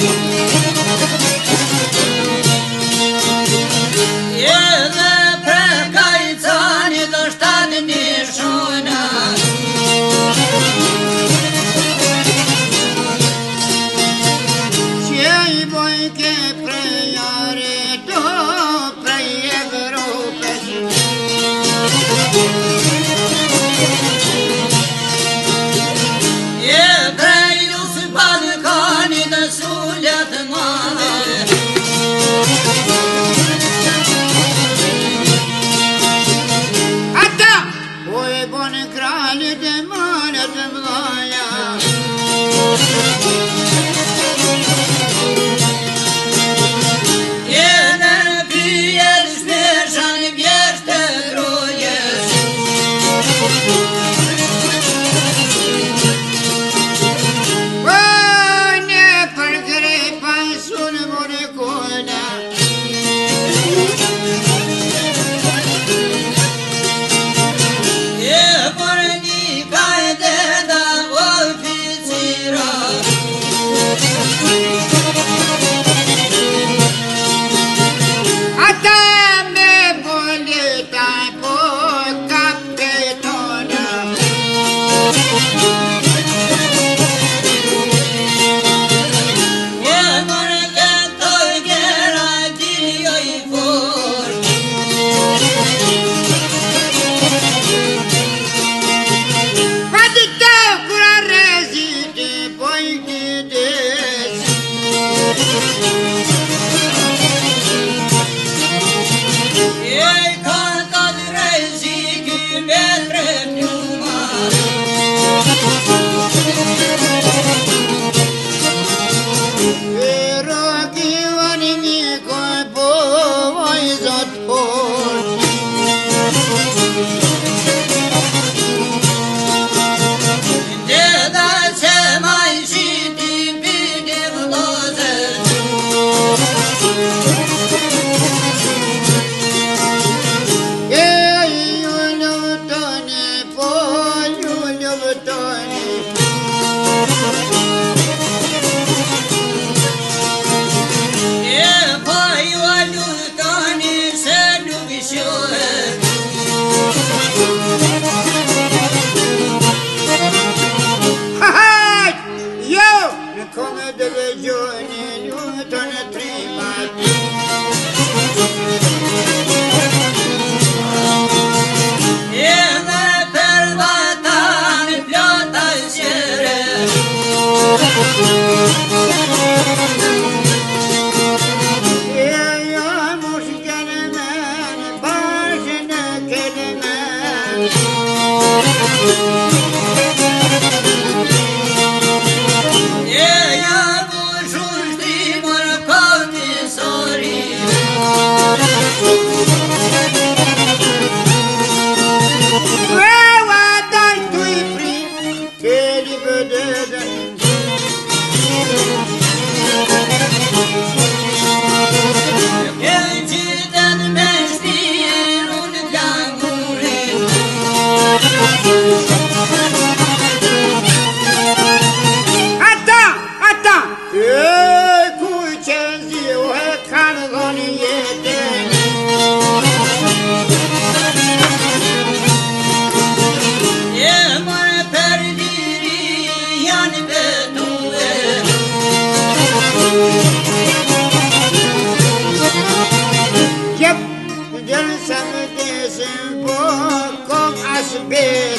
Música emanetim daya bu vay zat bu oh. de regione, nu tone trimate. Bet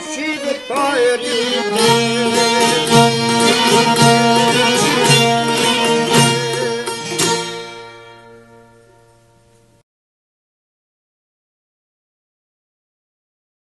skyter på ryken.